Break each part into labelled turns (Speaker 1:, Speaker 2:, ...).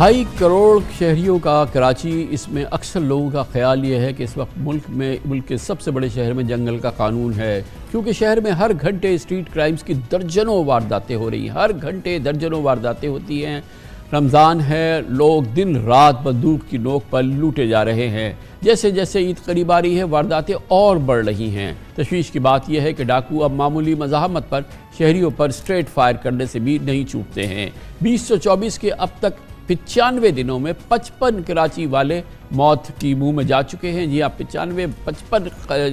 Speaker 1: ढाई करोड़ शहरियों का कराची, इसमें अक्सर लोगों का ख्याल ये है कि इस वक्त मुल्क में, मुल्क के सबसे बड़े शहर में जंगल का कानून है। क्योंकि शहर में हर घंटे स्ट्रीट क्राइम्स की दर्जनों वारदातें हो रही हैं। हर घंटे दर्जनों वारदातें होती हैं। रमज़ान है, लोग दिन रात बंदूक की नोक पर लूटे जा रहे हैं। जैसे जैसे ईद करीब आ रही है, वारदातें और बढ़ रही हैं। तशवीश की बात यह है कि डाकू अब मामूली मजामत पर शहरीों पर स्ट्रेट फायर करने से भी नहीं चूकते हैं। बीस सौ चौबीस के अब तक पचानवे दिनों में पचपन कराची वाले मौत की मुँह में जा चुके हैं। जी हाँ पचानवे, पचपन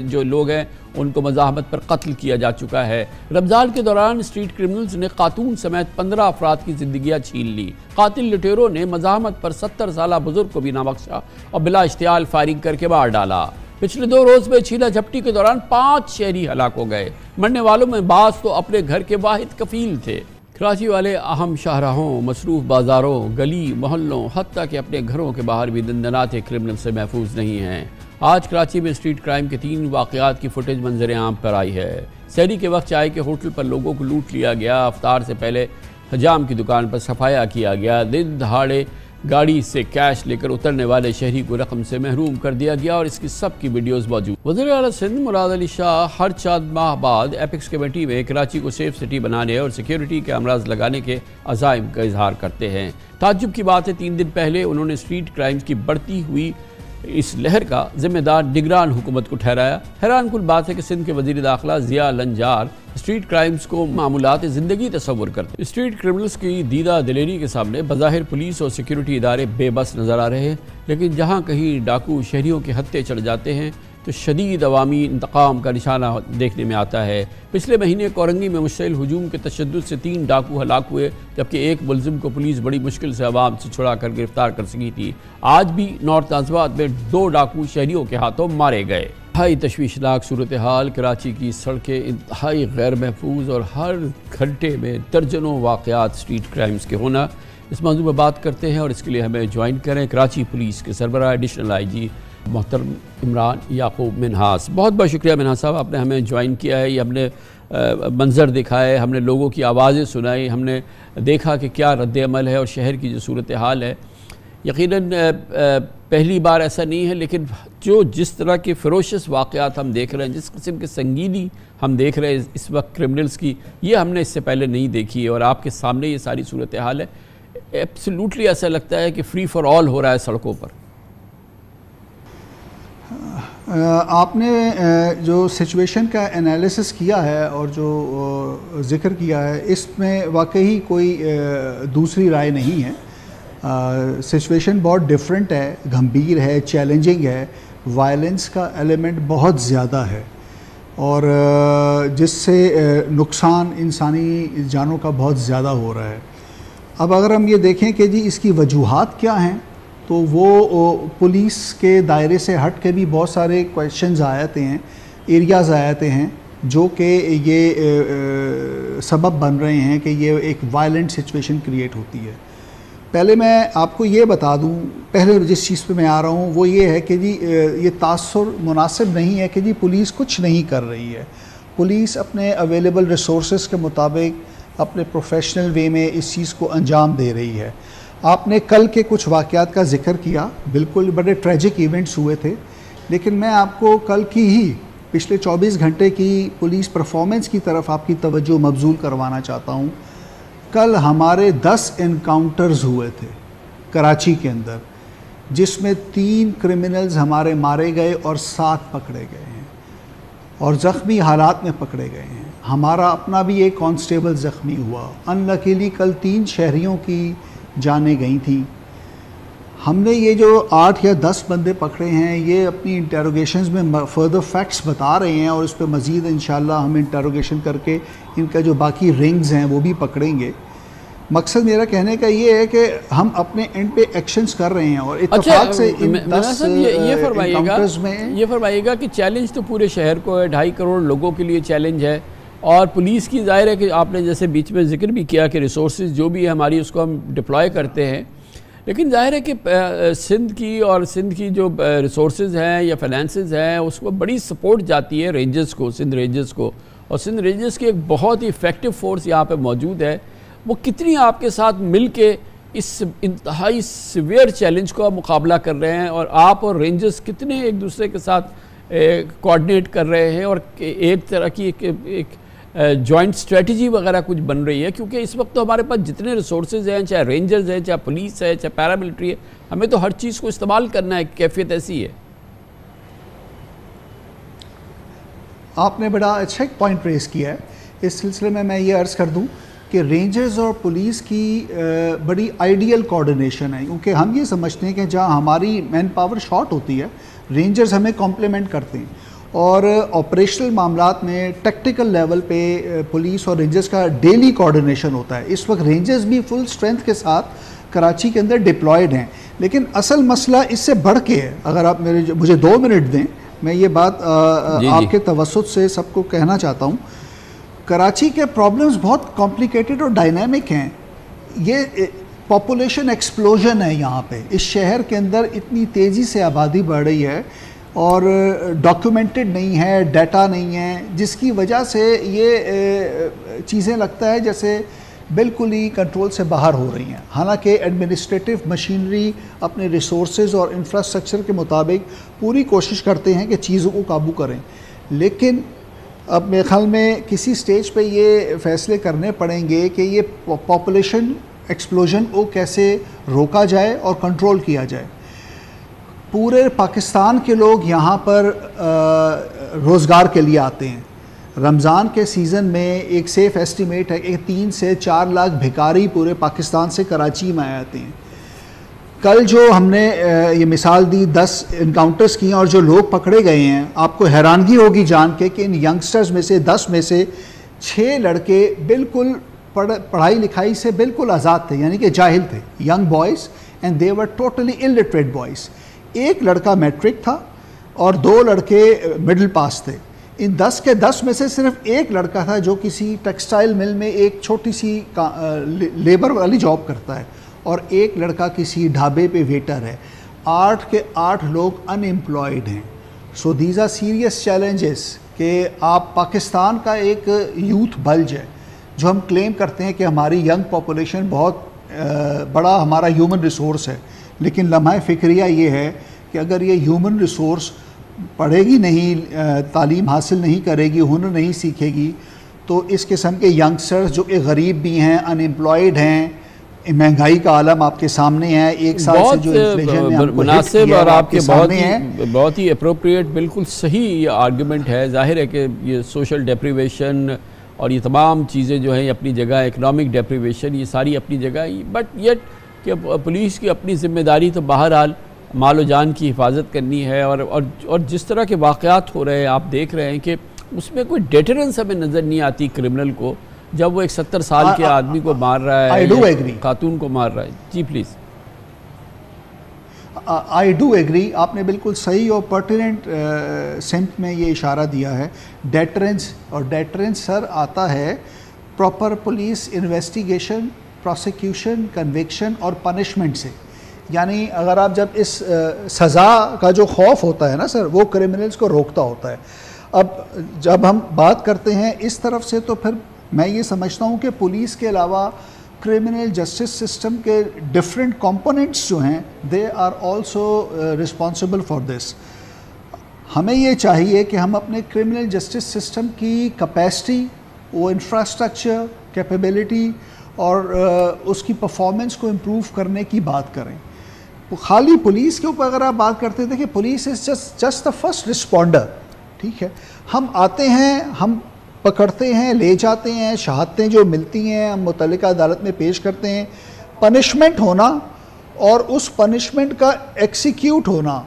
Speaker 1: जो लोग हैं, उनको मजामत पर कत्ल किया जा चुका है। रमज़ान के दौरान स्ट्रीट क्रिमिनल्स ने खातून समेत पंद्रह अफराद की जिंदगियाँ छीन ली। कातिल लुटेरों ने मजामत पर सत्तर साल बुज़ुर्ग को भी नाबख्शा और बिला इश्तियाल फायरिंग करके मार डाला। पिछले दो रोज में छीना झपटी के दौरान पाँच शहरी हलाक हो गए। मरने वालों में बास तो अपने घर के वाहिद कफील थे। कराची वाले अहम शाहराहों, मसरूफ़ बाज़ारों, गली मोहल्लों हती कि अपने घरों के बाहर भी दंदनाते क्रिमिनल से महफूज नहीं हैं। आज कराची में स्ट्रीट क्राइम के तीन वाक़ात की फुटेज मंजर आम पर आई है। शहरी के वक्त चाय के होटल पर लोगों को लूट लिया गया। अवतार से पहले हजाम की दुकान पर सफाया किया गया। दिन दहाड़े गाड़ी से कैश लेकर उतरने वाले शहरी को रकम से महरूम कर दिया गया और इसकी सब की वीडियोज़ मौजूद वजी अला सिंध मुराद अली शाह हर चाँद माह बाद एपिक्स कमेटी में कराची को सेफ़ सिटी बनाने और सिक्योरिटी के अमराज लगाने के अजायम का इजहार करते हैं। ताजुब की बात है तीन दिन पहले उन्होंने स्ट्रीट क्राइम्स की बढ़ती हुई इस लहर का जिम्मेदार निगरान हुकूमत को ठहराया। हैरान कुल बात है कि सिंध के वज़ीर दाखिला जिया लंजार स्ट्रीट क्राइम्स को मामूलात ज़िंदगी तस्वर करते स्ट्रीट क्रिमिनल्स की दीदा दिलेरी के सामने बज़ाहिर पुलिस और सिक्योरिटी इदारे बेबस नज़र आ रहे हैं। लेकिन जहाँ कहीं डाकू शहरीों के हत्ते चढ़ जाते हैं तो शदीद अवामी इंतकाम का निशाना देखने में आता है। पिछले महीने कोरंगी में मुश्तिल हजूम के तशद से तीन डाकू हलाक हुए, जबकि एक मुलजिम को पुलिस बड़ी मुश्किल से आवाम से छुड़ा कर गिरफ़्तार कर सकी थी। आज भी नॉर्थ नाजबाद में दो डाकू शहरीों के हाथों मारे गए। इंतहाई तशवीशनाक सूरत हाल, कराची की सड़कें इंतहाई गैर महफूज और हर घंटे में दर्जनों वाक़ात स्ट्रीट क्राइम्स के होना। इस मौजू में बात करते हैं और इसके लिए हमें ज्वाइन करें कराची पुलिस के सरबरा एडिशनल आई जी मोहतरम इमरान याकूब मिनहास। बहुत बहुत शुक्रिया मिनहास साहब, आपने हमें ज्वाइन किया है, ये हमने मंज़र दिखाए, हमने लोगों की आवाज़ें सुनाई, हमने देखा कि क्या रद्द अमल है और शहर की जो सूरत हाल है यकीन पहली बार ऐसा नहीं है, लेकिन जो जिस तरह के फ़रोशस वाक़ात हम देख रहे हैं, जिस किस्म की संगीनी हम देख रहे हैं इस वक्त क्रिमिनल्स की, ये हमने इससे पहले नहीं देखी है और आपके सामने ये सारी सूरत हाल है। एब्सोल्युटली ऐसा लगता है कि फ़्री फॉर ऑल हो रहा है सड़कों पर।
Speaker 2: आपने जो सिचुएशन का एनालिसिस किया है और जो ज़िक्र किया है, इसमें वाकई कोई दूसरी राय नहीं है। सिचुएशन बहुत डिफरेंट है, गंभीर है चैलेंजिंग है। वायलेंस का एलिमेंट बहुत ज़्यादा है। और जिससे नुकसान इंसानी जानों का बहुत ज़्यादा हो रहा है। अब अगर हम ये देखें कि जी इसकी वजूहत क्या हैं तो वो पुलिस के दायरे से हट के भी बहुत सारे क्वेश्चन आते हैं एरियाज़ आते हैं, जो कि ये सबब बन रहे हैं कि ये एक वायलेंट सिचुएशन क्रिएट होती है। पहले मैं आपको ये बता दूँ, पहले जिस चीज़ पे मैं आ रहा हूँ, वो ये है कि जी ये तासर मुनासिब नहीं है कि जी पुलिस कुछ नहीं कर रही है। पुलिस अपने अवेलेबल रिसोर्स के मुताबिक, अपने प्रोफेशनल वे में इस चीज़ को अंजाम दे रही है। आपने कल के कुछ वाक़ात का ज़िक्र किया, बिल्कुल बड़े ट्रेजिक इवेंट्स हुए थे, लेकिन मैं आपको कल की ही, पिछले 24 घंटे की पुलिस परफॉर्मेंस की तरफ़ आपकी तवज्जो मबजूल करवाना चाहता हूँ। कल हमारे 10 इनकाउंटर्स हुए थे कराची के अंदर, जिसमें तीन क्रिमिनल्स हमारे मारे गए और सात पकड़े गए हैं और ज़ख्मी हालात में पकड़े गए हैं। हमारा अपना भी एक कांस्टेबल ज़ख्मी हुआ। अनलकीली कल तीन शहरीों की जाने गई थी। हमने ये जो आठ या दस बंदे पकड़े हैं ये अपनी इंटेरोगेशन में फर्दर फैक्ट्स बता रहे हैं और उस पर मज़ीद इन हम इंटेरोगेशन करके इनका जो बाकी रिंग्स हैं वो भी पकड़ेंगे। मकसद मेरा कहने का ये है कि हम अपने एंड पे एक्शंस कर रहे हैं और
Speaker 1: अच्छा, से इन दस ये, ये फरमाइएगा में ये फरमाइएगा कि चैलेंज तो पूरे शहर को है ढाई करोड़ लोगों के लिए चैलेंज है और पुलिस की ज़ाहिर है कि आपने जैसे बीच में ज़िक्र भी किया कि रिसोर्स जो भी है हमारी उसको हम डिप्लॉय करते हैं। लेकिन ज़ाहिर है कि सिंध की और सिंध की जो रिसोर्स हैं या फाइनेंसेस हैं उसको बड़ी सपोर्ट जाती है रेंजर्स को सिंध रेंजर्स को। और सिंध रेंजर्स की एक बहुत ही इफ़ेक्टिव फोर्स यहाँ पे मौजूद है। वो कितनी आपके साथ मिल के इस इंतहाई सिवियर चैलेंज का मुकाबला कर रहे हैं और आप और रेंजर्स कितने एक दूसरे के साथ कोऑर्डिनेट कर रहे हैं और एक तरह की एक, एक, एक जॉइंट स्ट्रेटजी वगैरह कुछ बन रही है, क्योंकि इस वक्त तो हमारे पास जितने रिसोर्सेज हैं, चाहे रेंजर्स हैं, चाहे पुलिस है, चाहे पैरामिलिट्री है, हमें तो हर चीज़ को इस्तेमाल करना है, कैफियत ऐसी है।
Speaker 2: आपने बड़ा अच्छा एक पॉइंट रेस किया है। इस सिलसिले में मैं ये अर्ज़ कर दूँ कि रेंजर्स और पुलिस की बड़ी आइडियल कोऑर्डिनेशन है, क्योंकि हम ये समझते हैं कि जहाँ हमारी मैन पावर शॉर्ट होती है रेंजर्स हमें कॉम्प्लीमेंट करते हैं। और ऑपरेशनल मामला में टेक्टिकल लेवल पे पुलिस और रेंजर्स का डेली कोऑर्डिनेशन होता है। इस वक्त रेंजर्स भी फुल स्ट्रेंथ के साथ कराची के अंदर डिप्लॉयड हैं। लेकिन असल मसला इससे बढ़ के है। अगर आप मेरे मुझे दो मिनट दें मैं ये बात आ, जी आपके तवसत से सबको कहना चाहता हूँ। कराची के प्रॉब्लम्स बहुत कॉम्प्लिकेटेड और डायनामिक हैं। ये पॉपुलेशन एक्सप्लोजन है यहाँ पे। इस शहर के अंदर इतनी तेज़ी से आबादी बढ़ रही है और डॉक्यूमेंटेड नहीं है डाटा नहीं है, जिसकी वजह से ये चीज़ें लगता है जैसे बिल्कुल ही कंट्रोल से बाहर हो रही हैं। हालाँकि एडमिनिस्ट्रेटिव मशीनरी अपने रिसोर्सेज और इंफ्रास्ट्रक्चर के मुताबिक पूरी कोशिश करते हैं कि चीज़ों को काबू करें। लेकिन अब मेरे ख्याल में किसी स्टेज पे ये फैसले करने पड़ेंगे कि ये पॉपुलेशन एक्सप्लोजन को कैसे रोका जाए और कंट्रोल किया जाए। पूरे पाकिस्तान के लोग यहाँ पर रोज़गार के लिए आते हैं। रमज़ान के सीज़न में एक सेफ़ एस्टीमेट है कि तीन से चार लाख भिकारी पूरे पाकिस्तान से कराची में आते हैं। कल जो हमने ये मिसाल दी, दस इनकाउंटर्स किए और जो लोग पकड़े गए हैं, आपको हैरानगी होगी जान के कि इन यंगस्टर्स में से, दस में से छः लड़के बिल्कुल पढ़, पढ़ाई लिखाई से बिल्कुल आज़ाद थे, यानी कि जाहिल थे। Young boys and they were totally illiterate boys एक लड़का मैट्रिक था और दो लड़के मिडिल पास थे। इन दस के दस में से सिर्फ़ एक लड़का था जो किसी टेक्सटाइल मिल में एक छोटी सी लेबर वाली जॉब करता है और एक लड़का किसी ढाबे पे वेटर है। आठ के आठ लोग अनएम्प्लॉयड हैं। So these are serious challenges कि आप पाकिस्तान का एक यूथ बल्ज है, जो हम क्लेम करते हैं कि हमारी यंग पॉपुलेशन बहुत बड़ा हमारा ह्यूमन रिसोर्स है। लेकिन लम्हा फ़िक्रिया ये है कि अगर ये ह्यूमन रिसोर्स पढ़ेगी नहीं तालीम हासिल नहीं करेगी हुनर नहीं सीखेगी तो इस किस्म के यंगस्टर्स जो कि गरीब भी हैं अनएम्प्लॉयड हैं महँगाई का आलम आपके सामने है एक साल से जो इन्फ्लेशन
Speaker 1: मुनासिब और आपके बहुत ही बहुत ही अप्रोप्रिएट बिल्कुल सही आर्गूमेंट है। ज़ाहिर है कि ये सोशल डेप्रीवेशन और ये तमाम चीज़ें जो हैं अपनी जगह इकनॉमिक डेप्रीवेशन ये सारी अपनी जगह बट येट कि पुलिस की अपनी ज़िम्मेदारी तो बहरहाल मालो जान की हिफाजत करनी है और और और जिस तरह के वाक़ात हो रहे हैं आप देख रहे हैं कि उसमें कोई डेटरेंस हमें नज़र नहीं आती क्रिमिनल को जब वो एक सत्तर साल के आदमी को मार रहा है खातून को मार रहा है। जी प्लीज़
Speaker 2: आई डू एग्री आपने बिल्कुल सही और पर्टिनेंट सेंट में ये इशारा दिया है। डेटरेंस और डेटरेंस सर आता है। Proper police investigation prosecution conviction और पनिशमेंट से। यानी अगर आप जब इस सज़ा का जो खौफ होता है ना सर, वो क्रिमिनल्स को रोकता होता है। अब जब हम बात करते हैं इस तरफ़ से तो फिर मैं ये समझता हूँ कि पुलिस के अलावा क्रिमिनल जस्टिस सिस्टम के डिफरेंट कंपोनेंट्स जो हैं they are also responsible for this हमें ये चाहिए कि हम अपने क्रिमिनल जस्टिस सिस्टम की कैपेसिटी वो इंफ्रास्ट्रक्चर कैपेबिलिटी और उसकी परफॉर्मेंस को इम्प्रूव करने की बात करें। खाली पुलिस के ऊपर अगर आप बात करते हैं, देखिए police is just just the first responder ठीक है? हम आते हैं, हम पकड़ते हैं, ले जाते हैं, शहादतें जो मिलती हैं, हम मुतल अदालत में पेश करते हैं। पनिशमेंट होना और उस पनिशमेंट का एक्सिक्यूट होना,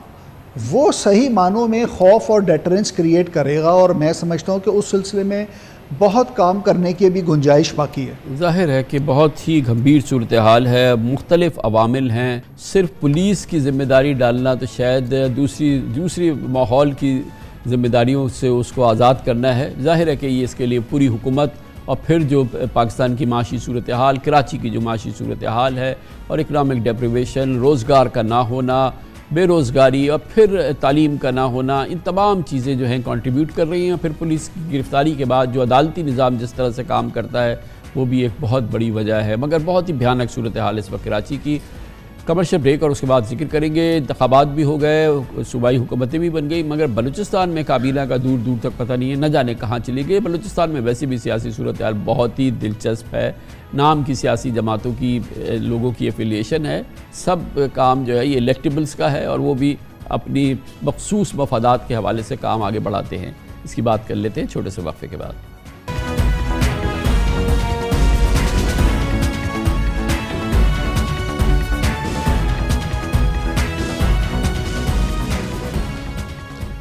Speaker 2: वो सही मानों में खौफ और डेटरेंस क्रिएट करेगा। और मैं समझता हूँ कि उस सिलसिले में बहुत काम करने की भी गुंजाइश बाकी है।
Speaker 1: ज़ाहिर है कि बहुत ही गंभीर सूरत हाल है, मुख्तलिफ़ अवामिल हैं। सिर्फ़ पुलिस की ज़िम्मेदारी डालना तो शायद दूसरी दूसरी माहौल की ज़िम्मेदारियों से उसको आज़ाद करना है। ज़ाहिर है कि ये इसके लिए पूरी हुकूमत और फिर जो पाकिस्तान की माशी सूरत हाल कराची की जो माशी सूरत हाल है और इकनॉमिक डेप्रीवेशन, रोज़गार का ना होना बेरोज़गारी और फिर तालीम का ना होना, इन तमाम चीज़ें जो हैं कंट्रीब्यूट कर रही हैं। फिर पुलिस की गिरफ़्तारी के बाद जो अदालती निज़ाम जिस तरह से काम करता है, वो भी एक बहुत बड़ी वजह है। मगर बहुत ही भयानक सूरत हाल इस वक्त कराची की। कमर्शियल ब्रेक और उसके बाद ज़िक्र करेंगे। इंतबात भी हो गए, सूबाई हुकूमतें भी बन गई, मगर बलूचिस्तान में काबीना का दूर दूर तक पता नहीं है, न जाने कहाँ चली गई। बलूचिस्तान में वैसे भी सियासी सूरत हाल बहुत ही दिलचस्प है। नाम की सियासी जमातों की लोगों की एफिलिएशन है। सब काम जो है, ये इलेक्टिबल्स का है और वो भी अपनी मखसूस मफादात के हवाले से काम आगे बढ़ाते हैं। इसकी बात कर लेते हैं छोटे से वक्फे के बाद।